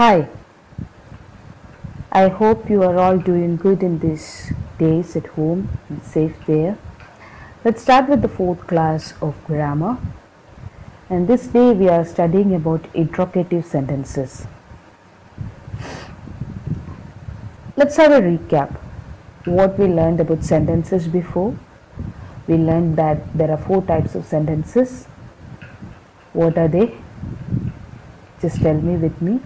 Hi, I hope you are all doing good in these days at home and safe there. Let's start with the fourth class of grammar. And this day we are studying about interrogative sentences. Let's have a recap. What we learned about sentences before. We learned that there are four types of sentences. What are they? Just tell me with me.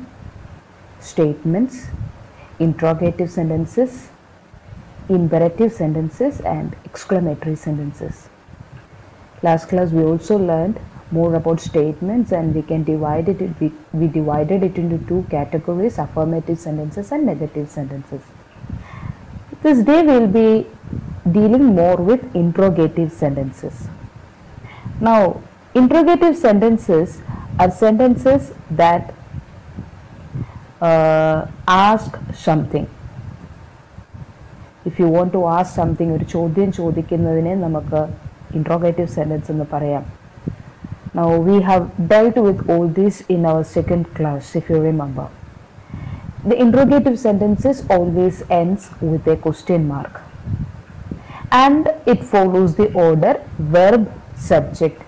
Statements, interrogative sentences, imperative sentences, and exclamatory sentences. Last class we also learned more about statements and we can divide it we, we divided it into two categories affirmative sentences and negative sentences. This day we will be dealing more with interrogative sentences. Now, interrogative sentences are sentences that uh, ask something. If you want to ask something, ഒരു ചോദ്യം ചോദിക്കുന്നതിനെ നമുക്ക് interrogative sentence എന്ന് പറയാം Now we have dealt with all this in our second class, if you remember. The interrogative sentences always ends with a question mark. And it follows the order verb, subject.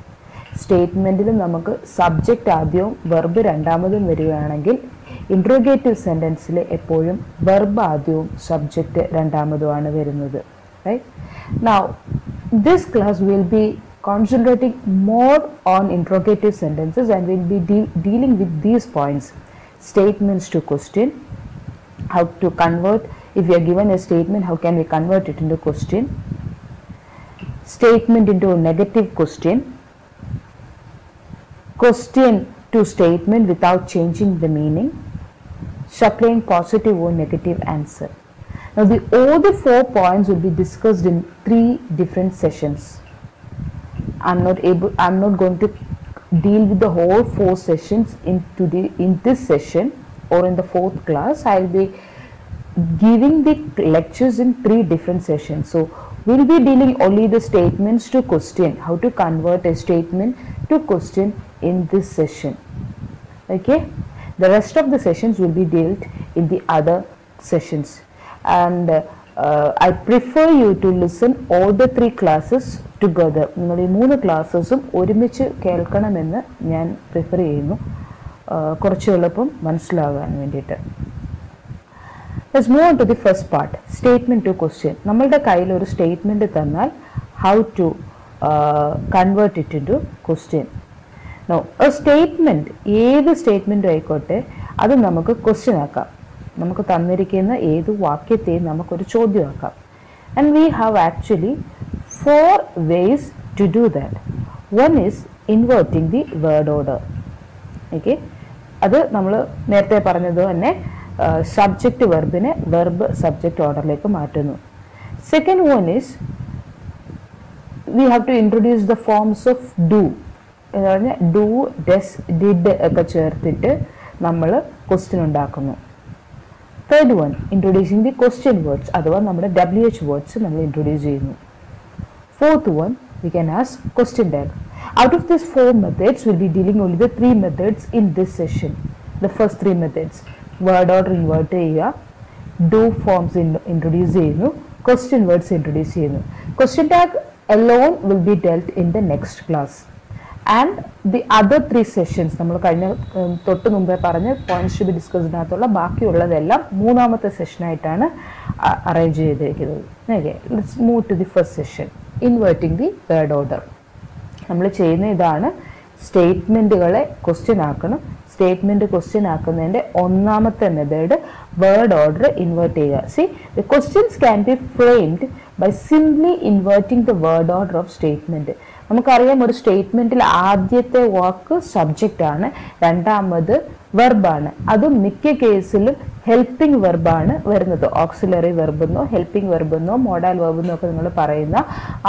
സ്റ്റേറ്റ്മെന്റിൽ നമുക്ക് subject ആദ്യവും verb രണ്ടാമതും വരികയാണെങ്കിൽ interrogative സെൻറ്റൻസിൽ എപ്പോഴും verb ആദ്യവും subject രണ്ടാമതുമാണ് വരുന്നത് right now this class will be concentrating more on interrogative sentences and we'll be de- dealing with these points statements to question how to convert if we are given a statement how can we convert it into question statement into a negative question question to statement without changing the meaning supplying positive or negative answer. Now the all the four points will be discussed in three different sessions. I'm not able I'm not going to deal with the whole four sessions in today in this session or in the fourth class. I'll be giving the lectures in three different sessions. So we'll be dealing only the statements to question how to convert a statement to question in this session. Okay the rest of the sessions will be dealt in the other sessions. And uh, I prefer you to listen all the three classes together. നിങ്ങൾ ഈ മൂന്ന് ക്ലാസ്സസും ഒരുമിച്ച് കേൾക്കണമെന്ന് ഞാൻ prefer ചെയ്യുന്നു. കുറച്ച് എളുപ്പം മനസ്സിലാകാൻ വേണ്ടിയിട്ട്. Let's move on to the first part statement to question നമ്മളുടെ കയ്യിൽ ഒരു സ്റ്റേറ്റ്മെന്റ് തന്നാൽ how to convert it into question no a statement ഏത് സ്റ്റേറ്റ്മെന്റും ആയിക്കോട്ടെ അത് നമുക്ക് ക്വസ്റ്റ്യൻ ആക്കാം. നമുക്ക് തന്നിരിക്കുന്ന ഏത് വാക്യത്തെയും നമുക്കൊരു ചോദ്യമാക്കാം. And we have actually four ways to do that one is inverting the word order okay അത് നമ്മൾ നേരത്തെ പറഞ്ഞത് തന്നെ സബ്ജക്റ്റ് വെർബിനെ വെർബ് സബ്ജക്റ്റ് ഓർഡറിലേക്ക് മാറ്റുന്നു. Second one is we have to introduce the forms of do എന്ന് പറഞ്ഞാൽ ഡു ഡെസ് ഡിഡ് ഒക്കെ ചേർത്തിട്ട് നമ്മൾ ക്വസ്റ്റ്യൻ ഉണ്ടാക്കുന്നു. Third one introducing the question words അഥവാ നമ്മുടെ ഡബ്ല്യു എച്ച് വേർഡ്സ് നമ്മൾ ഇൻട്രൊഡ്യൂസ് ചെയ്യുന്നു. Fourth one we can ask question tag out of this four methods will be dealing only the three methods in this session the first three methods word order invert ചെയ്യുക. Do forms introduce ചെയ്യുന്നു. Question words introduce ചെയ്യുന്നു. Question tag alone will be dealt in the next class. And the other three sessions നമ്മൾ കഴിഞ്ഞ തൊട്ട് മുമ്പേ പറഞ്ഞ points to be ഡിസ്കസ്ഡിനകത്തുള്ള ബാക്കിയുള്ളതെല്ലാം മൂന്നാമത്തെ സെഷനായിട്ടാണ് അറേഞ്ച് ചെയ്തിരിക്കുന്നത്. Let's move to the first session inverting the third order നമ്മൾ ചെയ്യുന്ന ഇതാണ് സ്റ്റേറ്റ്മെന്റുകളെ ക്വസ്റ്റ്യൻ ആക്കണം. സ്റ്റേറ്റ്മെന്റ് ക്വസ്റ്റ്യൻ ആക്കുന്നതിന്റെ ഒന്നാമത്തെ മെത്തേഡ് വേർഡ് ഓർഡർ ഇൻവേർട്ട് ചെയ്യുക. See the questions can be framed by simply inverting the word order of statement നമുക്കറിയാം ഒരു സ്റ്റേറ്റ്മെന്റിൽ ആദ്യത്തെ വാക്ക് സബ്ജക്റ്റ് ആണ്. രണ്ടാമത് വെർബാണ് അതും മിക്ക കേസിലും ഹെൽപ്പിംഗ് വെർബാണ് വരുന്നത്. ഓക്സിലറി വെർബെന്നോ ഹെൽപ്പിംഗ് വെർബെന്നോ മോഡൽ വെർബെന്നോ ഒക്കെ നിങ്ങൾ പറയുന്ന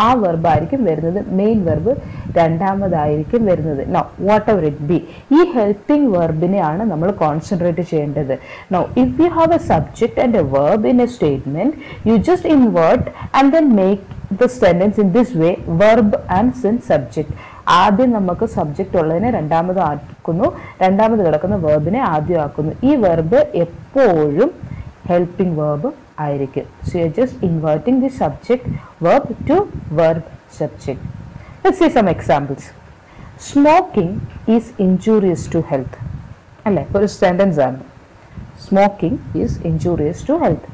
ആ വെർബായിരിക്കും വരുന്നത്. മെയിൻ വെർബ് രണ്ടാമതായിരിക്കും വരുന്നത്. No whatever it be ഈ ഹെൽപ്പിംഗ് വെർബിനെയാണ് നമ്മൾ കോൺസെൻട്രേറ്റ് ചെയ്യേണ്ടത്. No if you have a subject and a verb in a statement you just invert and then make the sentence in this way verb and sin subject. ആദ്യം നമുക്ക് subject ഉള്ളതിനെ രണ്ടാമത് ആക്കുന്നു. രണ്ടാമത് കിടക്കുന്ന വേർബിനെ ആദ്യം ആക്കുന്നു. ഈ വെർബ് എപ്പോഴും ഹെൽപ്പിംഗ് വേർബ് ആയിരിക്കും. So you just inverting the subject verb to verb let's see some examples smoking is injurious to health അല്ലേ? ഒരു സെന്റൻസ് ആണ്. Smoking is injurious to health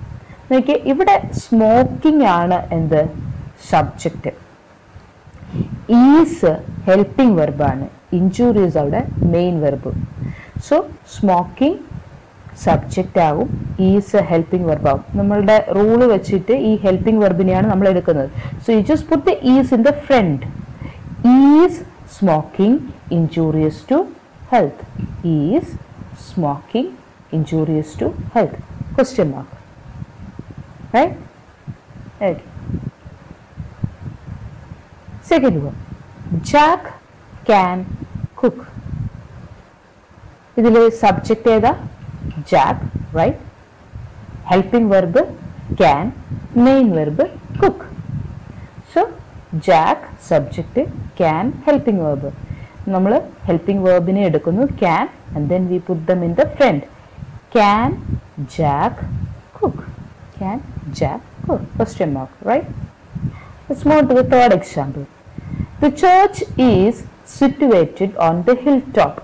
നോക്കിയാൽ ഇവിടെ സ്മോക്കിംഗ് ആണ് എന്ത്? സബ്ജക്റ്റ് ഈസ് ഹെൽപ്പിംഗ് വെർബാണ് ഇഞ്ചൂറീസ് അവിടെ main verb so smoking subject ആവും ഈസ് എ ഹെൽപ്പിംഗ് വെർബ് ആവും നമ്മളുടെ റൂൾ വെച്ചിട്ട് ഈ ഹെൽപ്പിംഗ് വെർബിനെയാണ് നമ്മൾ എടുക്കുന്നത്. So you just put the is in the front is smoking injurious to health is smoking injurious to health question mark right? Okay second one. Jack can cook. ഇതിൽ subject ഏതാ? Jack right helping verb can main verb cook so Jack subject can helping verb നമ്മൾ helping വേർബിനെ എടുക്കുന്നു. Can and then we put them in the front can Jack cook can Jack cook Question mark, right move on to the third example. The church is situated on the hilltop.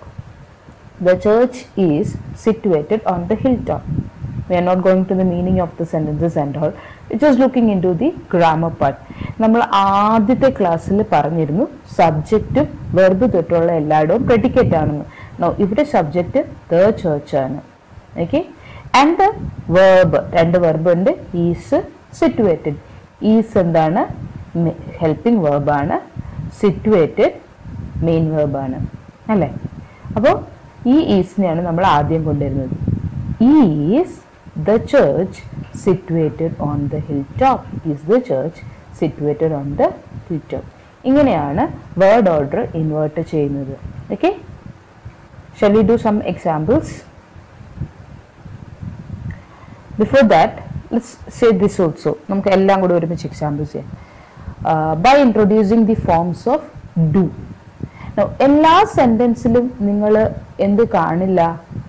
The church is situated on the hilltop. We are not going to the meaning of the sentences and all. We're just looking into the grammar part. നമ്മൾ ആദ്യത്തെ ക്ലാസ്സിൽ പറഞ്ഞിരുന്നു സബ്ജക്റ്റും verb തൊട്ടുള്ള എല്ലായിടവും predicate ആണെന്ന് no ഇവിടെ subject the church ആണ് okay and the verb രണ്ട് വെർബ് ഉണ്ട് ഈസ് സിറ്റുവേറ്റഡ് ഈസ് എന്താണ് ഹെൽപ്പിംഗ് വേർബാണ് സിറ്റുവേറ്റഡ് മെയിൻ വേർബാണ് അല്ലേ? അപ്പോൾ ഈ ഈസിനെയാണ് നമ്മൾ ആദ്യം കൊണ്ടുവരുന്നത്. Is the church situated on the hilltop is the church situated on the hilltop ഇങ്ങനെയാണ് വേർഡ് ഓർഡർ ഇൻവേർട്ട് ചെയ്യുന്നത്. Okay shall we do some examples before that let's say this also നമുക്ക് എല്ലാം കൂടി ഒരുമിച്ച് എക്സാമ്പിൾസ് ചെയ്യാം. By introducing the forms of do എല്ലാ സെന്റൻസിലും നിങ്ങൾ എന്ത് കാണില്ല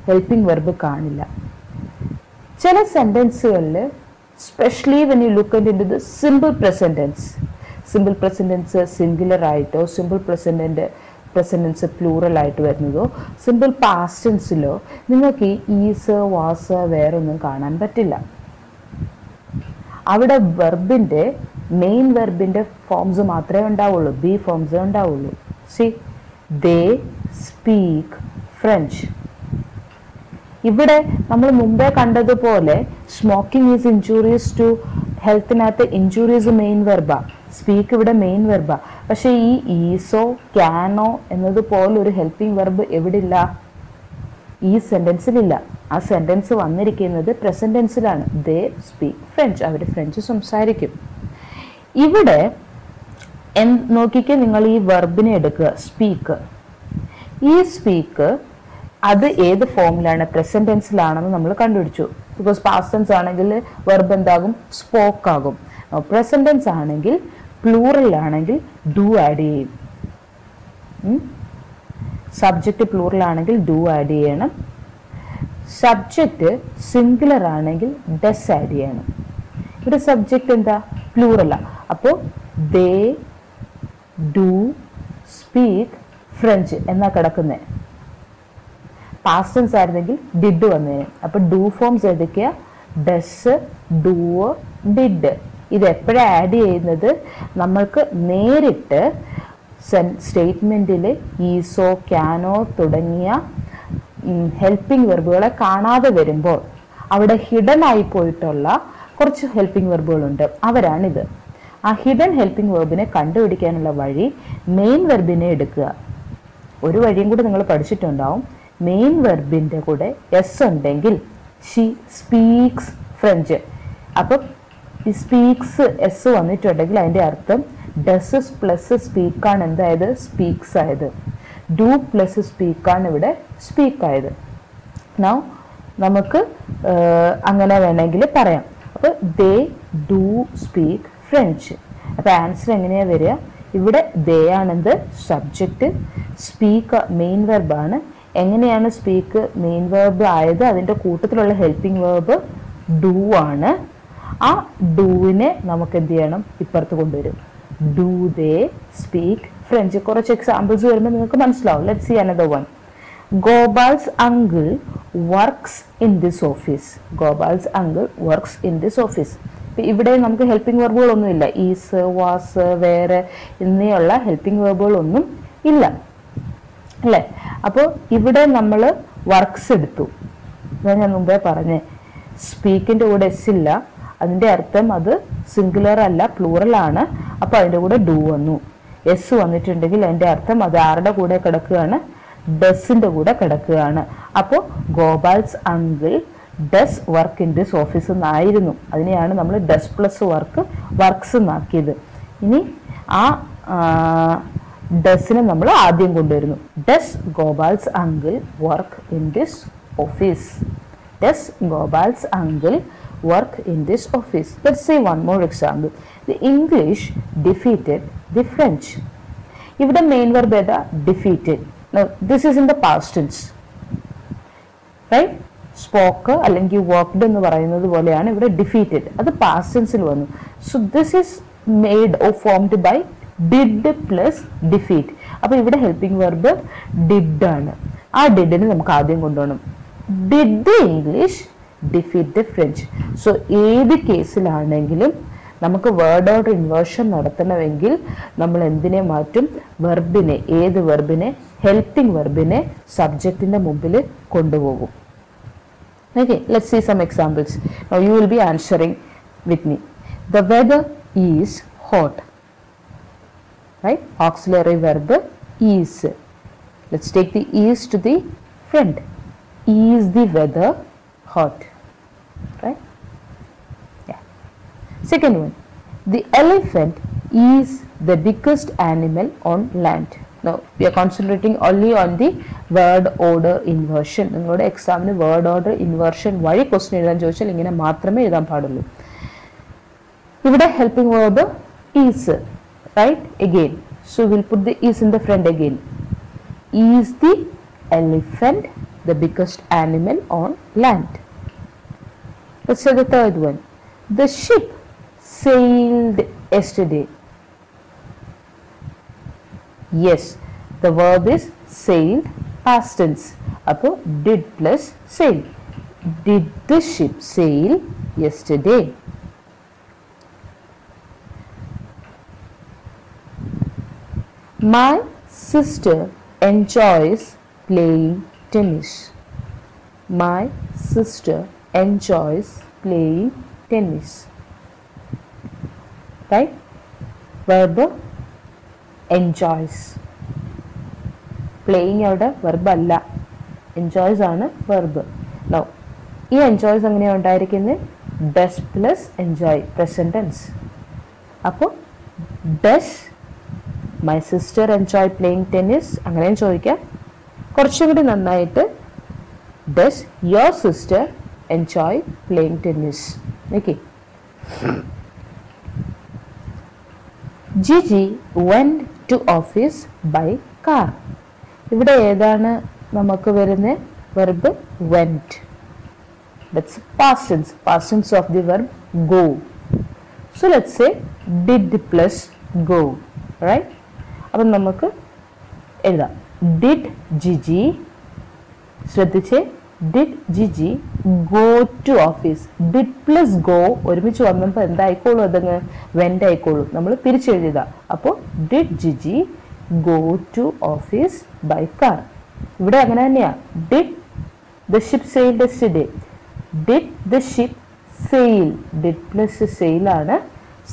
ഹെൽപ്പിംഗ് വെർബ് കാണില്ല. ചില സെന്റൻസുകളിൽ specially when you look into the simple present tense simple present tense singular ആയിട്ടോ simple present present tense plural ആയിട്ട് വരുന്നതോ സിമ്പിൾ പാസ്റ്റൻസിലോ നിങ്ങൾക്ക് ഈ ഈസ് വാസ് വേറൊന്നും കാണാൻ പറ്റില്ല. അവിടെ വെർബിന്റെ മെയിൻ വെർബിന്റെ ഫോംസ് മാത്രമേ ഉണ്ടാവുള്ളൂ. ബി ഫോംസ് ഉണ്ടാവുള്ളൂ. സി ദേ സ്പീക്ക് ഫ്രഞ്ച് ഇവിടെ നമ്മൾ മുമ്പേ കണ്ടതുപോലെ സ്മോക്കിംഗ് ഈസ് ഇഞ്ചൂറിയസ് ടു ഹെൽത്തിനകത്ത് ഇഞ്ചുറീസ് മെയിൻ വെർബ സ്പീക്ക് ഇവിടെ മെയിൻ വെർബ പക്ഷേ ഈ ഈസോ ക്യാനോ എന്നതുപോലെ ഒരു ഹെൽപ്പിംഗ് വെർബ് എവിടെ ഇല്ല ഈ സെന്റൻസിലില്ല ആ സെന്റൻസ് വന്നിരിക്കുന്നത് പ്രസന്റൻസിലാണ് ദേ സ്പീക്ക് ഫ്രഞ്ച് അവർ ഫ്രഞ്ച് സംസാരിക്കും. ഇവിടെ നോക്കിക്കേ നിങ്ങൾ ഈ വെർബിനെ എടുക്കുക സ്പീക്ക് ഈ സ്പീക്ക് അത് ഏത് ഫോമിലാണ് പ്രസന്റ് ടെൻസിലാണെന്ന് നമ്മൾ കണ്ടുപിടിച്ചു. ബിക്കോസ് പാസ്റ്റ് ടെൻസ് ആണെങ്കിൽ വെർബ് എന്താകും? സ്പോക്ക് ആകും. പ്രസന്റ് ടെൻസ് ആണെങ്കിൽ പ്ലൂറൽ ആണെങ്കിൽ ഡു ആഡ് ചെയ്യും. സബ്ജക്റ്റ് പ്ലൂറൽ ആണെങ്കിൽ ഡു ആഡ് ചെയ്യണം. സബ്ജക്റ്റ് സിംഗുലർ ആണെങ്കിൽ ഡസ് ആഡ് ചെയ്യണം. ഇവിടെ സബ്ജക്റ്റ് എന്താ? പ്ലൂറലാ അപ്പോൾ ദേ ഡു സ്പീക്ക് ഫ്രഞ്ച് എന്നാ കിടക്കുന്നത് പാസ്റ്റൻസ് ആയിരുന്നെങ്കിൽ ഡിഡ് വന്നേനെ അപ്പൊ ഡു ഫോംസ് എടുക്കുക. ഡസ് ഡൂ ഡിഡ് ഇത് എപ്പോഴാണ് ആഡ് ചെയ്യുന്നത്? നമ്മൾക്ക് നേരിട്ട് സെൻ സ്റ്റേറ്റ്മെന്റിൽ ഈസോ ക്യാനോ തുടങ്ങിയ ഹെൽപ്പിംഗ് വെർബുകളെ കാണാതെ വരുമ്പോൾ അവിടെ ഹിഡൻ ആയി പോയിട്ടുള്ള കുറച്ച് ഹെൽപ്പിംഗ് വെർബുകളുണ്ട് അവരാണിത്. ആ ഹിഡൻ ഹെൽപ്പിംഗ് വെർബിനെ കണ്ടുപിടിക്കാനുള്ള വഴി മെയിൻ വെർബിനെ എടുക്കുക. ഒരു വഴിയും കൂടി നിങ്ങൾ പഠിച്ചിട്ടുണ്ടാവും. മെയിൻ വെർബിന്റെ കൂടെ എസ് ഉണ്ടെങ്കിൽ ഷീ സ്പീക്സ് ഫ്രഞ്ച് അപ്പം ഈ സ്പീക്സ് എസ് വന്നിട്ടുണ്ടെങ്കിൽ അതിന്റെ അർത്ഥം ഡസ് പ്ലസ് സ്പീക്കാണ് എന്തായത്? സ്പീക്സ് ആയത്. ഡു പ്ലസ് സ്പീക്കാണ് ഇവിടെ സ്പീക്ക് ആയത്. നൗ നമുക്ക് അങ്ങനെ വേണമെങ്കിൽ പറയാം. അപ്പോൾ ദേ ഡു സ്പീക്ക് ഫ്രഞ്ച് അപ്പോൾ ആൻസർ എങ്ങനെയാണ് വരിക? ഇവിടെ ദേ ആണെന്ത്? സബ്ജക്റ്റ് സ്പീക്ക് മെയിൻ വെർബാണ് എങ്ങനെയാണ് സ്പീക്ക് മെയിൻ വേർബ് ആയത്? അതിന്റെ കൂട്ടത്തിലുള്ള ഹെൽപ്പിംഗ് വേർബ് ഡു ആണ്. ആ ഡൂവിനെ നമുക്ക് എന്ത് ചെയ്യണം? ഇപ്പുറത്ത് കൊണ്ടുവരും. ഡു ദേ സ്പീക്ക് ഫ്രഞ്ച് കുറച്ച് എക്സാമ്പിൾസ് വരുമ്പോൾ നിങ്ങൾക്ക് മനസ്സിലാവും. Let see another one Gopal's uncle works in this office Gopal's uncle works in this office ഇവിടെ നമുക്ക് ഹെൽപ്പിംഗ് വെർബുകളൊന്നുമില്ല ഈസ് വാസ് വേറെ എന്നിയുള്ള ഹെൽപ്പിംഗ് വെർബുകളൊന്നും ഇല്ല. അല്ലേ? അപ്പോൾ ഇവിടെ നമ്മൾ വർക്ക്സ് എടുത്തു. ഇതാ ഞാൻ മുമ്പേ പറഞ്ഞേ. സ്പീക്കിന്റെ കൂടെ എസ് ഇല്ല. അതിന്റെ അർത്ഥം അത് സിംഗുലർ അല്ല പ്ലൂറൽ ആണ്. അപ്പോൾ അതിന്റെ കൂടെ ഡു വന്നു. എസ് വന്നിട്ടുണ്ടെങ്കിൽ അതിന്റെ അർത്ഥം അത് ആരുടെ കൂടെ കിടക്കുകയാണ്? ഡസിന്റെ കൂടെ കിടക്കുകയാണ്. അപ്പോൾ Gopal's uncle does work in this office എന്നായിരുന്നു. അതിനെയാണ് നമ്മൾ ഡസ് പ്ലസ് വർക്ക് വർക്ക്സ് എന്നാക്കിയത്. ഇനി ആ ഡസിനെ നമ്മൾ ആദ്യം കൊണ്ടുവരുന്നു. Does Gopal's uncle work in this office does Gopal's uncle work in this office let's say one more example the English defeated the French ഇവിടെ മെയിൻ വർബ് ഏതാ? Defeated this is in the past tense right spoke അല്ലെങ്കിൽ worked എന്ന് പറയുന്നത് പോലെയാണ് ഇവിടെ defeated അത് പാസ്റ്റൻസിൽ വന്നു. So this is made or formed by did plus defeat അപ്പൊ ഇവിടെ ഹെൽപ്പിംഗ് വെർബ് ഡിഡ് ആണ്. ആ ഡിഡിനെ നമുക്ക് ആദ്യം കൊണ്ടുപോകണം. Did the English defeat the French so ഏത് കേസിലാണെങ്കിലും നമുക്ക് വേർഡ് ഓർഡർ ഇൻവേർഷൻ നടത്തണമെങ്കിൽ നമ്മൾ എന്തിനെ മാറ്റും? വെർബിനെ ഏത് വെർബിനെ ഹെൽപ്പിംഗ് വെർബിനെ സബ്ജക്റ്റിന്റെ മുമ്പിൽ കൊണ്ടുപോകും. Okay, let's see some examples. Now you will be answering with me. The weather is hot. Right? Auxiliary verb is. Let's take the is to the front. Is the weather hot? Right? Yeah. Second one. The elephant is the biggest animal on land. Now we are concentrating only on the word order inversion. നിങ്ങളുടെ എക്സാമിന് word order inversion വഴി question എഴുതാൻ ചോദിച്ചാൽ ഇങ്ങനെ മാത്രമേ എഴുതാൻ പാടുള്ളൂ ഇവിടെ helping verb is right again so will put the is in the front again is the elephant the biggest animal on land Let's say the third one. The ship sailed yesterday. Yes, the verb is sailed past tense. அப்போ did plus sail. Did the ship sail yesterday? My sister enjoys playing tennis. My sister enjoys playing tennis. Right? Verb enjoys. Playing അവിടെ verb അല്ല. Enjoys ആണ് verb no ഈ enjoys എങ്ങനെയാണ് ഉണ്ടായിരിക്കുന്നത് does plus enjoy present tense tense അപ്പോൾ does my sister enjoy playing tennis അങ്ങനെയും ചോദിക്കാം. കുറച്ചും കൂടി നന്നായിട്ട് does your sister enjoy playing tennis okay Giji went to office by car ഇവിടെ ഏതാണ് നമുക്ക് വരുന്ന? Verb went that's past tense past tense of the verb go so let's say did plus go right അപ്പം നമുക്ക് എഴുതാം. Did Gigi ശ്രദ്ധിച്ച്? Did Giji go to office did plus go ഒരുമിച്ച് വന്നപ്പോൾ എന്തായിക്കോളും അതങ്ങ്? വെന്റ് ആയിക്കോളും നമ്മൾ തിരിച്ചെഴുതുക അപ്പോൾ did Giji go to office by car ഇവിടെ അങ്ങനെ തന്നെയാ. Did the ship sail yesterday did the ship sail did plus സെയിലാണ്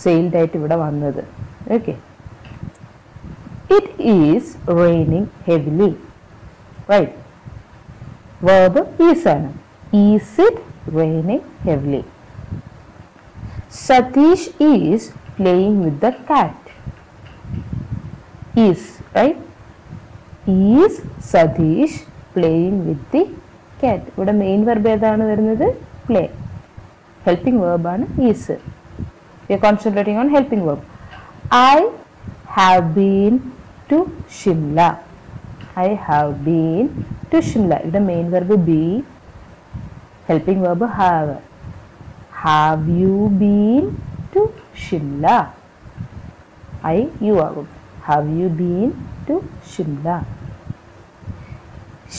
sailed ആയിട്ട് ഇവിടെ വന്നത്. Okay it is raining heavily right verb is ആണ് is it raining heavily Satish is playing with the cat is right is Satish playing with the cat ഇവിടെ main verb ഏതാണ് വരുന്നത്? Play helping ആണ്. Is we are concentrating on helping verb I have been to Shimla. I have been to Shimla. ഇവിടെ main verb be helping verb have have you been to Shimla I you ആകും have you been to Shimla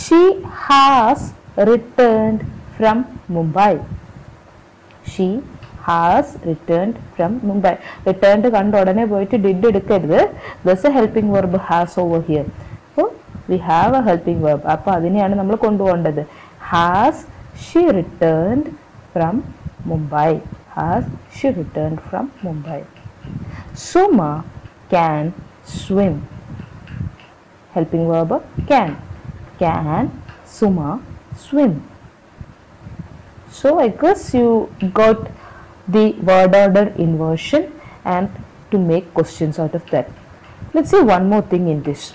she has returned from Mumbai she has returned from Mumbai returned കണ്ട ഉടനെ പോയിട്ട് did എടുക്കരുത്. Thus a helping verb has over here അപ്പോൾ We have a helping verb അപ്പോൾ അതിനെയാണ് നമ്മൾ കൊണ്ടുപോകേണ്ടത് has she returned from Mumbai has she returned from Mumbai Suma can swim helping verb can can Suma swim So I guess you got the word order inversion and to make questions out of that. Let's see one more thing in this.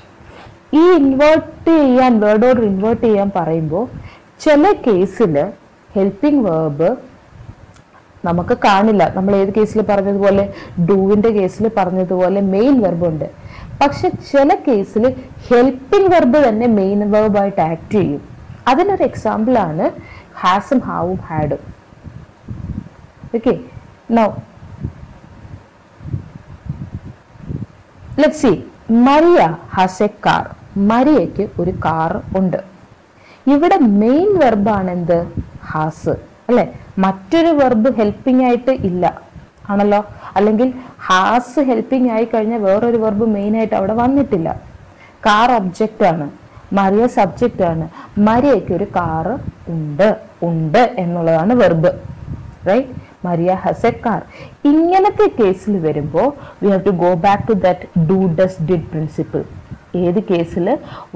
ഈ invert ചെയ്യാൻ word order invert ചെയ്യാൻ പറയുമ്പോൾ ചില കേസിൽ helping verb നമുക്ക് കാണില്ല. നമ്മൾ ഏത് കേസിൽ പറഞ്ഞതുപോലെ ഡൂവിന്റെ കേസിൽ പറഞ്ഞതുപോലെ മെയിൻ വെർബുണ്ട് പക്ഷെ ചില കേസിൽ ഹെൽപ്പിംഗ് വെർബ് തന്നെ മെയിൻ വെർബായിട്ട് ആക്ട് ചെയ്യും. അതിനൊരു എക്സാമ്പിളാണ് ഹാസും ഹാവും ഹാഡും okay now let see Maria has a car മരിയയ്ക്ക് ഒരു കാർ ഉണ്ട്. ഇവിടെ മെയിൻ വെർബാണ് എന്ത് ഹാസ് അല്ലെ? മറ്റൊരു വെർബ് ഹെൽപ്പിംഗ് ആയിട്ട് ഇല്ല. ആണല്ലോ? അല്ലെങ്കിൽ ഹാസ് ഹെൽപ്പിംഗ് ആയി കഴിഞ്ഞാൽ വേറൊരു വെർബ് മെയിൻ ആയിട്ട് അവിടെ വന്നിട്ടില്ല. കാർ ഒബ്ജക്റ്റ് ആണ്. മറിയ സബ്ജക്റ്റ് ആണ്. മരിയയ്ക്ക് ഒരു കാറ് ഉണ്ട്. ഉണ്ട് എന്നുള്ളതാണ് verb right Maria has a car ഇങ്ങനത്തെ കേസിൽ വരുമ്പോൾ we have to go back to that do does did principle ഏത് കേസിൽ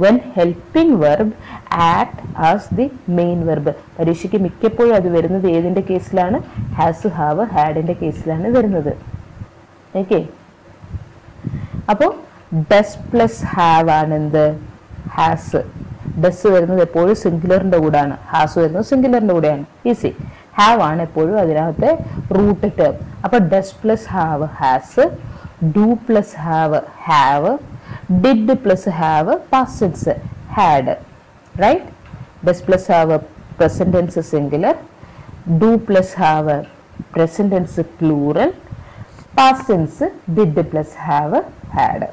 when helping verb act as the main verb പരീക്ഷയ്ക്ക് മിക്കപ്പോഴും അത് വരുന്നത് ഏതിന്റെ കേസിലാണ്? ഹാസ് ഹാവ് ഹാഡിന്റെ കേസിലാണ് വരുന്നത്. ഓക്കെ അപ്പോൾ ഡസ് പ്ലസ് ഹാവ് ആണ് എന്ത് ഹാസ് ഡസ് വരുന്നത് എപ്പോഴും സിംഗുലറിന്റെ കൂടെയാണ് ഹാസ് വരുന്നത് സിംഗുലറിന്റെ കൂടെയാണ്. ഈസി ഹാവ് ആണ് എപ്പോഴും അതിനകത്തെ റൂട്ട് ടേം അപ്പോൾ does plus have has do plus have have did plus have past tense had right does plus have present tense singular do plus have present tense plural past tense did plus have had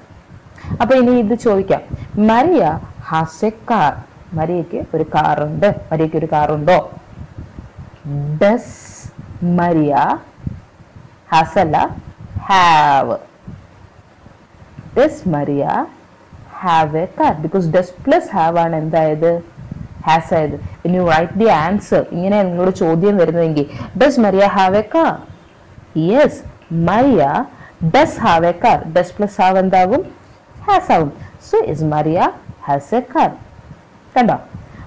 അപ്പോൾ ഇനി ഇത് ചോദിക്കാം. Maria has a car മരിയയ്ക്ക് ഒരു കാറുണ്ട് മരിയയ്ക്ക് ഒരു കാറുണ്ടോ ഡസ് മരിയ ഹാസ് അല്ല have does Maria have a car because does plus have ആണ് എന്തായത്? ഹാസ് ആയത് ഇനി റൈറ്റ് ദി ആൻസർ ഇങ്ങനെ നിങ്ങളോട് ചോദ്യം വരുന്നതെങ്കിൽ does Maria have a car yes Maria does have a car does plus have എന്താകും? ഹാസ് ആവും so is Maria has a car കണ്ടോ?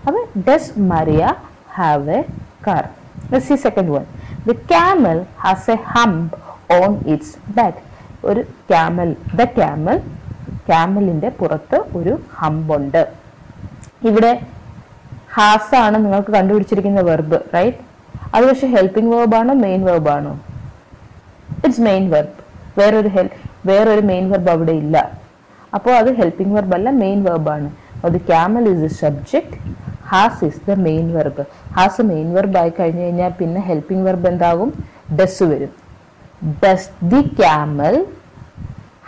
അപ്പൊ does Maria have a car see second one the camel has a hump on its back ഒരു camel the camel ക്യാമലിന്റെ പുറത്ത് ഒരു ഹമ്പുണ്ട്. ഇവിടെ has ആണ് നിങ്ങൾക്ക് കണ്ടുപിടിച്ചിരിക്കുന്ന വെർബ് റൈറ്റ് അത് പക്ഷെ ഹെൽപ്പിംഗ് വെർബാണോ മെയിൻ വെർബാണോ ഇറ്റ്സ് മെയിൻ വെർബ് വേറൊരു ഹെൽ വേറൊരു മെയിൻ വെർബ് അവിടെ ഇല്ല. അപ്പോൾ അത് ഹെൽപ്പിംഗ് വെർബ് അല്ല മെയിൻ വെർബാണ് അത് camel is the subject has is the main verb has main verb ആയി കഴിഞ്ഞു കഴിഞ്ഞാൽ പിന്നെ ഹെൽപ്പിംഗ് വെർബ് എന്താകും? ഡസ് വരും. Does the camel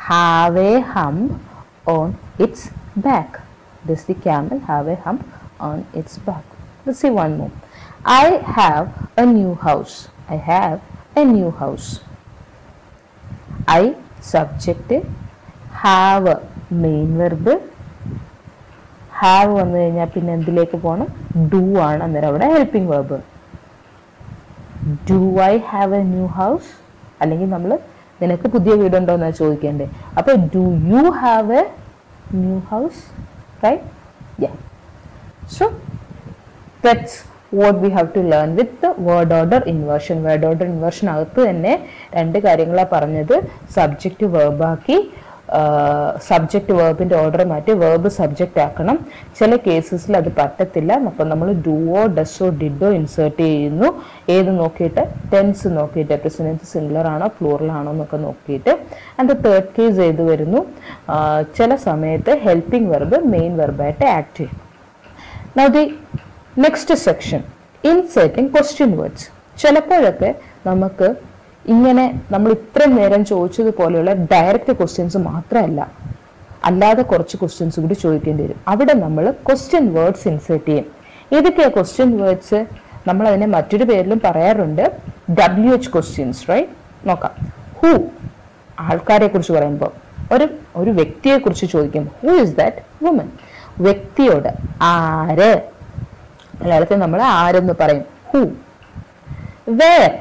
have a hump on its back does the camel have a hump on its back Let's see one more. I have a new house. I have a new house. I subject have main verb have വന്നു കഴിഞ്ഞാൽ പിന്നെ എന്തിലേക്ക് പോകണം do ആണ്. അന്നേരം അവിടെ helping verb do I have a new house അല്ലെങ്കിൽ നമ്മൾ നിനക്ക് പുതിയ വീടുണ്ടോ എന്നാണ് ചോദിക്കേണ്ടത് അപ്പോൾ do you have a new house right yeah so that's what we have to learn with word order inversion word order inversion അകത്ത് തന്നെ രണ്ട് കാര്യങ്ങളാണ് പറഞ്ഞത്. സബ്ജക്റ്റ് വേർബാക്കി സബ്ജക്റ്റ് വേർബിന്റെ ഓർഡർ മാറ്റി വേർബ് സബ്ജക്റ്റ് ആക്കണം. ചില കേസസിൽ അത് പറ്റത്തില്ല. അപ്പം നമ്മൾ ഡുവോ ഡസോ ഡിഡോ ഇൻസേർട്ട് ചെയ്യുന്നു. ഏത് നോക്കിയിട്ട്? ടെൻസ് നോക്കിയിട്ട്. പ്രസിഡൻസ് സിംഗുലർ ആണോ പ്ലൂറൽ ആണോ എന്നൊക്കെ നോക്കിയിട്ട്. ആൻഡ് തേർഡ് കേസ് ഏത് വരുന്നു? ചില സമയത്ത് ഹെൽപ്പിംഗ് വെർബ് മെയിൻ വെർബായിട്ട് ആക്ട് ചെയ്യും. നദി next section inserting question words ചിലപ്പോഴൊക്കെ നമുക്ക് ഇങ്ങനെ നമ്മൾ ഇത്രയും നേരം ചോദിച്ചതുപോലെയുള്ള ഡയറക്റ്റ് ക്വസ്റ്റ്യൻസ് മാത്രമല്ല. അല്ലാതെ കുറച്ച് ക്വസ്റ്റ്യൻസ് കൂടി ചോദിക്കേണ്ടി വരും. അവിടെ നമ്മൾ ക്വസ്റ്റ്യൻ വേർഡ്സ് ഇൻസേർട്ട് ചെയ്യും. ഏതൊക്കെയാണ് ക്വസ്റ്റ്യൻ വേർഡ്സ് നമ്മൾ അതിനെ മറ്റൊരു പേരിലും പറയാറുണ്ട്. ഡബ്ല്യു എച്ച് ക്വസ്റ്റ്യൻസ് റൈറ്റ് നോക്കാം. ഹൂ ആൾക്കാരെ കുറിച്ച് പറയുമ്പോൾ. ഒരു ഒരു വ്യക്തിയെ കുറിച്ച് ചോദിക്കും. ഹൂ ഇസ് ദാറ്റ് വുമൻ വ്യക്തിയോട് ആര്? മലയാളത്തിൽ നമ്മൾ ആരെന്ന് പറയും. ഹൂ വേർ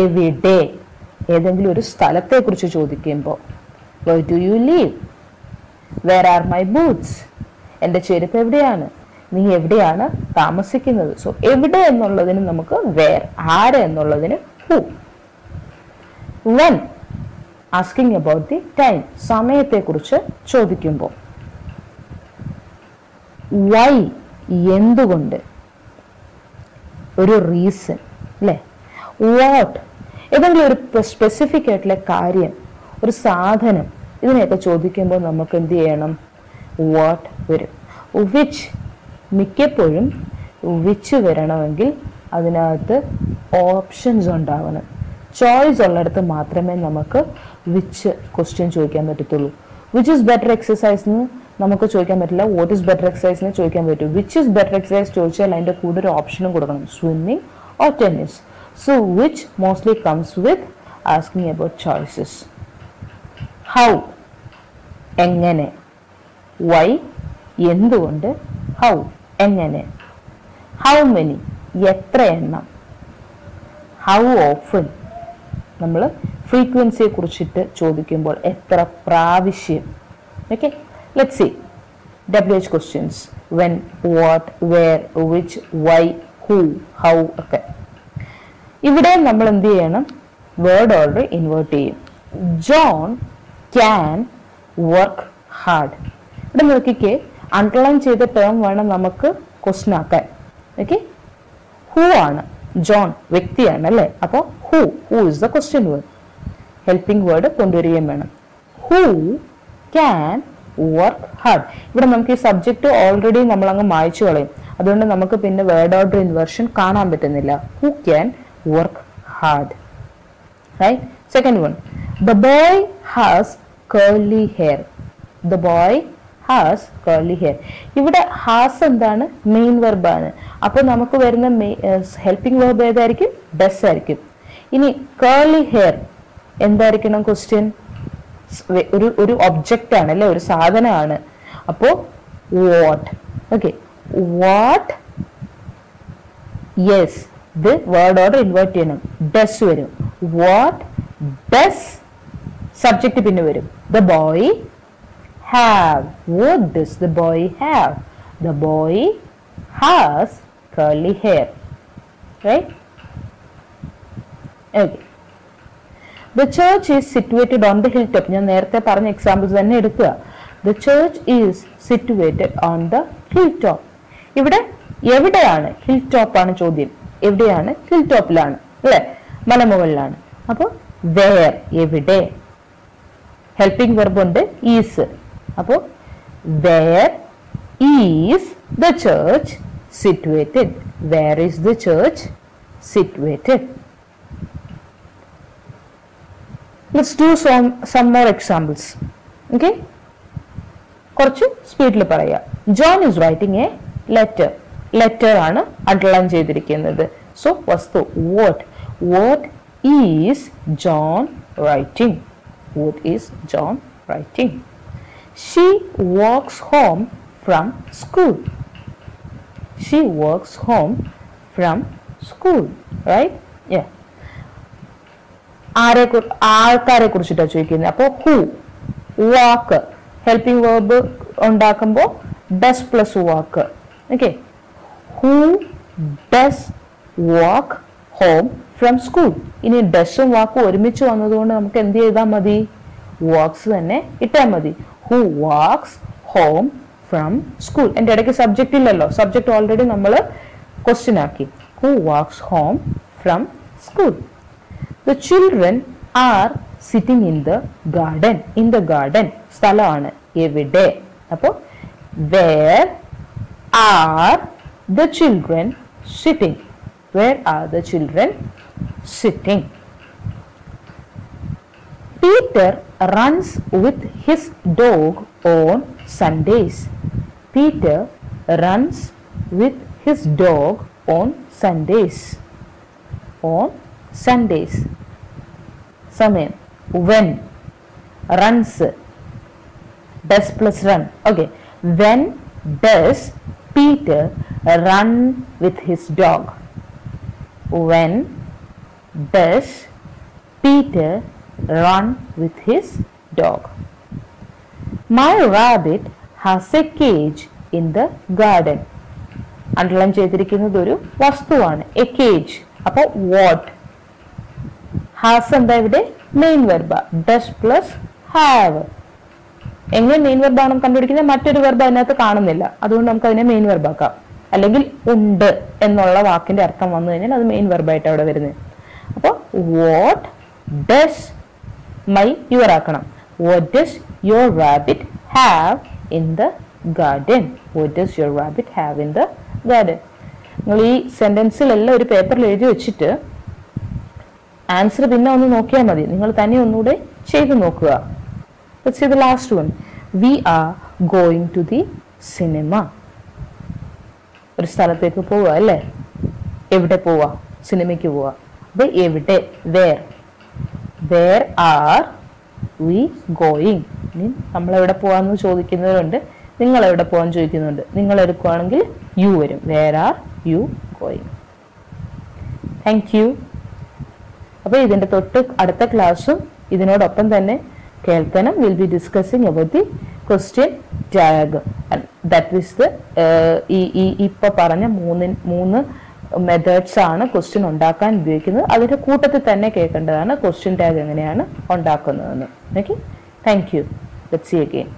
എവിടെ? ഏതെങ്കിലും ഒരു സ്ഥലത്തെ കുറിച്ച് ചോദിക്കുമ്പോൾ why do you leave where are my boots എന്റെ ചെരുപ്പ് എവിടെയാണ്? നീ എവിടെയാണ് താമസിക്കുന്നത്? സോ എവിടെ എന്നുള്ളതിന് നമുക്ക് വേർ ആര് എന്നുള്ളതിന് who when asking about the time സമയത്തെക്കുറിച്ച് ചോദിക്കുമ്പോൾ വൈ എന്തുകൊണ്ട്? ഒരു റീസൺ വാട്ട് ഏതെങ്കിലും ഒരു സ്പെസിഫിക് ആയിട്ടുള്ള കാര്യം ഒരു സാധനം ഇതിനെയൊക്കെ ചോദിക്കുമ്പോൾ നമുക്ക് എന്ത് ചെയ്യണം? വാട്ട് വരും. വിച്ച് മിക്കപ്പോഴും വിച്ച് വരണമെങ്കിൽ അതിനകത്ത് ഓപ്ഷൻസ് ഉണ്ടാവണം. ചോയ്സ് ഉള്ളിടത്ത് മാത്രമേ നമുക്ക് വിച്ച് ക്വസ്റ്റ്യൻ ചോദിക്കാൻ പറ്റത്തുള്ളൂ. വിച്ച് ഇസ് ബെറ്റർ എക്സസൈസ് എന്ന് നമുക്ക് ചോദിക്കാൻ പറ്റില്ല. വാട്ട് ഇസ് ബെറ്റർ എക്സസൈസ് എന്ന് ചോദിക്കാൻ പറ്റും. വിച്ച് ഇസ് ബെറ്റർ എക്സസൈസ് ചോദിച്ചാൽ അതിന്റെ കൂടെ ഒരു ഓപ്ഷനും കൊടുക്കണം. Swimming or tennis so which mostly comes with asking about choices. How? എങ്ങനെ? വൈ എന്തുകൊണ്ട്? ഹൗ എങ്ങനെ? ഹൗ മെനി എത്ര എണ്ണം? ഹൗ ഓഫൺ നമ്മൾ ഫ്രീക്വൻസിയെ കുറിച്ചിട്ട് ചോദിക്കുമ്പോൾ എത്ര പ്രാവശ്യം? Okay let see W H questions when what where which why who how ഒക്കെ. ഇവിടെ നമ്മൾ എന്ത് ചെയ്യണം? വേർഡ് ഓർഡർ ഇൻവേർട്ട് ചെയ്യും. ജോൺ ക്യാൻ വർക്ക് ഹാർഡ് ഇവിടെ നോക്കിക്കേ അണ്ടർലൈൻ ചെയ്ത ടേം വേണം നമുക്ക് ക്വസ്റ്റ്യൻ ആക്കാൻ. ഓക്കെ ഹൂ ആണ്? ജോൺ വ്യക്തിയാണ് അല്ലേ? അപ്പോൾ who who is the question word helping word കൊണ്ടുവരികയും വേണം. ഹൂ ക്യാൻ വർക്ക് ഹാർഡ് ഇവിടെ നമുക്ക് ഈ സബ്ജക്റ്റ് ഓൾറെഡി നമ്മൾ അങ്ങ് മായ്ച്ചു കളയും. അതുകൊണ്ട് നമുക്ക് പിന്നെ വേർഡ് ഓർഡർ ഇൻവേർഷൻ കാണാൻ പറ്റുന്നില്ല. Who can work hard. Right? Second one. The boy has curly hair. The boy has curly hair ഇവിടെ ഹാസ് എന്താണ്? മെയിൻ വെർബാണ് അപ്പോൾ നമുക്ക് വരുന്ന ഹെൽപ്പിംഗ് വെർബ് ഏതായിരിക്കും? ഡസ് ആയിരിക്കും. ഇനി കേർലി ഹെയർ എന്തായിരിക്കണം ക്വസ്റ്റ്യൻ ഒരു ഒരു ഒബ്ജക്റ്റ് ആണ് അല്ലെ? ഒരു സാധനമാണ്. അപ്പോ വാട്ട് ഓക്കെ വാട്ട് യെസ് ഇത് വേർഡ് ഓർഡർ ഇൻവേർട്ട് ചെയ്യണം. ഡസ് വരും. വാട്ട് ഡസ് സബ്ജക്റ്റ് പിന്നെ വരും. The boy have what does the boy have the boy has curly hair. Okay okay. the church is situated on the top ഞാൻ നേരത്തെ പറഞ്ഞ examples തന്നെ എടുക്കുക. The church is situated on the hill top ഇവിടെ എവിടെയാണ് hill top ആണ് ചോദ്യം? എവിടെയാണ്? ഹിൽ ടോപ്പിലാണ് അല്ലെ? മലമുകളിലാണ്. അപ്പോൾ വേർ എവിടെ? ഹെൽപ്പിംഗ് വെർബ് ഉണ്ട് ഈസ് അപ്പോൾ where is the church situated where is the church situated let's do some some more examples okay? കുറച്ച് സ്പീഡിൽ പറയാം. John is writing a letter letter ആണ് അണ്ടർലൈൻ ചെയ്തിരിക്കുന്നത്. സോ വസ്തു what what is John writing what is John writing she walks home from school she walks home from school right ആരെ ആൾക്കാരെ കുറിച്ചിട്ടാണ് ചോദിക്കുന്നത് അപ്പോൾ ഹു വാക്ക് ഹെൽപ്പിംഗ് വേർബ് ഉണ്ടാക്കുമ്പോൾ does plus walk okay who does walk home from school ഇനി ഡസും വാക്കും ഒരുമിച്ച് വന്നതുകൊണ്ട് നമുക്ക് എന്ത് ചെയ്താൽ മതി? വാക്സ് തന്നെ ഇട്ടാൽ മതി. Who walks home from school എന്റെ ഇടയ്ക്ക് സബ്ജക്റ്റ് ഇല്ലല്ലോ. സബ്ജക്റ്റ് ഓൾറെഡി നമ്മൾ ക്വസ്റ്റ്യൻ ആക്കി. Who walks home from school the children are sitting in the garden in the garden സ്ഥലമാണ്. എവിടെ? അപ്പോൾ where are The children sitting where are the children sitting Peter runs with his dog on Sundays. Peter runs with his dog on Sundays. On Sundays. സമയം when runs does plus run okay when does Peter run with his dog when does Peter run with his dog my rabbit has a cage in the garden underline ചെയ്തിരിക്കുന്നത് ഒരു വസ്തുവാണ് a cage അപ്പോൾ what has എന്താ ഇവിടെ main verb does plus have എങ്ങനെ main വെർബാണ് കണ്ടുപിടിക്കുന്നത് മറ്റൊരു വെർബ് അതിനകത്ത് കാണുന്നില്ല. അതുകൊണ്ട് നമുക്ക് അതിനെ മെയിൻ വെർബാക്കാം അല്ലെങ്കിൽ ഉണ്ട് എന്നുള്ള വാക്കിന്റെ അർത്ഥം വന്നു കഴിഞ്ഞാൽ അത് മെയിൻ വെർബായിട്ട് അവിടെ വരുന്നത് അപ്പോൾ വാട്ട് ഡസ് മൈ യുവർ ആക്കണം. What does your rabbit have in the garden what does your rabbit have in the garden നിങ്ങൾ ഈ സെന്റൻസിലെല്ലാം ഒരു പേപ്പറിൽ എഴുതി വെച്ചിട്ട് ആൻസർ പിന്നെ ഒന്ന് നോക്കിയാൽ മതി. നിങ്ങൾ തന്നെ ഒന്നുകൂടെ ചെയ്തു നോക്കുക. Let's see the last one. We are going to the cinema. ഒരു സ്ഥലത്തേക്ക് പോവുക അല്ലേ? എവിടെ പോവുക സിനിമയ്ക്ക് പോവുക അപ്പൊ എവിടെ? Where where are we going ഇനി നമ്മൾ എവിടെ പോവാന്ന് ചോദിക്കുന്നവരുണ്ട്. നിങ്ങൾ എവിടെ പോകാൻ ചോദിക്കുന്നുണ്ട് നിങ്ങൾ എടുക്കുവാണെങ്കിൽ യു വരും. Where are you going thank you അപ്പോൾ ഇതിന്റെ തൊട്ട് അടുത്ത ക്ലാസ്സും ഇതിനോടൊപ്പം തന്നെ കേൾക്കണം. Will be discussing about the question tag that is the ഈ ഈ ഇപ്പൊ പറഞ്ഞ മൂന്ന് മൂന്ന് മെത്തേഡ്സ് ആണ് ക്വസ്റ്റ്യൻ ഉണ്ടാക്കാൻ ഉപയോഗിക്കുന്നത്. അതിന്റെ കൂട്ടത്തിൽ തന്നെ കേൾക്കേണ്ടതാണ് ക്വസ്റ്റ്യൻ ടാഗ് എങ്ങനെയാണ് ഉണ്ടാക്കുന്നതെന്ന്. Okay thank you let see again